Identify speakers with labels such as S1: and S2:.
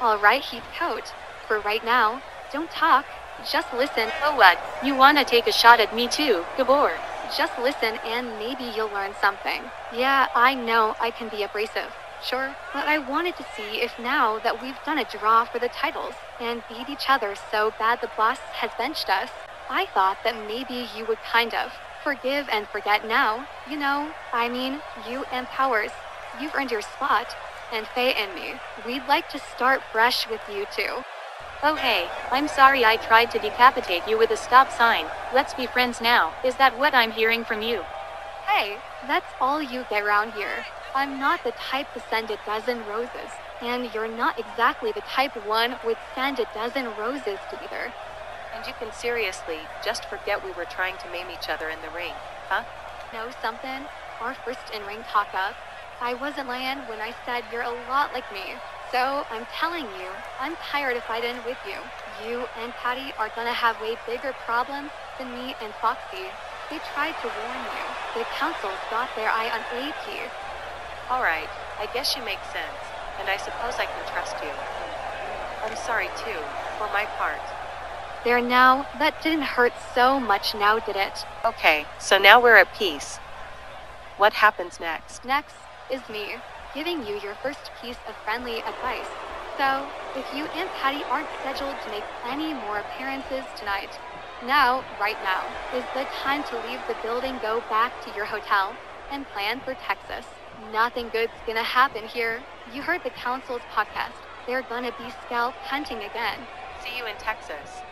S1: Alright, Heathcote. For right now, don't talk. Just listen.
S2: Oh what? You wanna take a shot at me too, Gabor?
S1: Just listen and maybe you'll learn something. Yeah, I know I can be abrasive. Sure, but I wanted to see if now that we've done a draw for the titles and beat each other so bad the boss has benched us, I thought that maybe you would kind of forgive and forget now. You know, I mean, you and Powers, you've earned your spot, and Faye and me, we'd like to start fresh with you too.
S2: Oh hey, I'm sorry I tried to decapitate you with a stop sign. Let's be friends now. Is that what I'm hearing from you?
S1: Hey, that's all you get around here. I'm not the type to send a dozen roses, and you're not exactly the type one would send a dozen roses to either.
S2: And you can seriously just forget we were trying to maim each other in the ring, huh?
S1: Know something? Our first in-ring talk-up. I wasn't lying when I said you're a lot like me. So I'm telling you, I'm tired of fighting with you. You and Patty are gonna have way bigger problems than me and Foxy. They tried to warn you. The council's got their eye on AP.
S2: Alright, I guess you make sense, and I suppose I can trust you. I'm sorry too, for my part.
S1: There now, that didn't hurt so much now, did it?
S2: Okay, so now we're at peace. What happens next?
S1: Next is me, giving you your first piece of friendly advice. So, if you and Patty aren't scheduled to make any more appearances tonight, now, right now, is the time to leave the building, go back to your hotel, and plan for Texas. Nothing good's gonna happen here. You heard the council's podcast. They're gonna be scalp hunting again.
S2: See you in Texas.